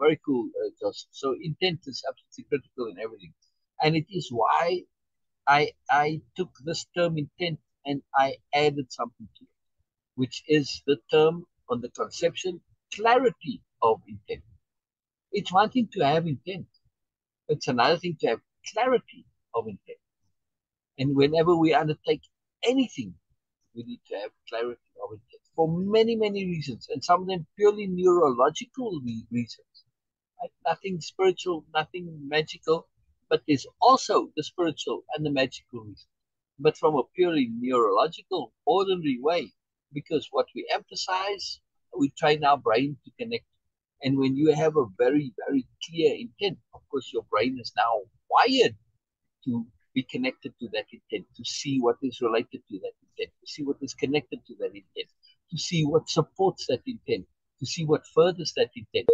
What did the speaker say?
Very cool, uh. So intent is absolutely critical in everything, and it is why I I took this term intent and I added something to it, which is the term on the conception clarity of intent. It's one thing to have intent. It's another thing to have clarity of intent. And whenever we undertake anything, we need to have clarity of intent for many, many reasons, and some of them purely neurological reasons. Nothing spiritual, nothing magical, but there's also the spiritual and the magical reason. But from a purely neurological, ordinary way, because what we emphasize, we train our brain to connect. And when you have a very, very clear intent, of course, your brain is now wired to be connected to that intent, to see what is related to that intent, to see what is connected to that intent, to see what supports that intent, to see what furthers that intent.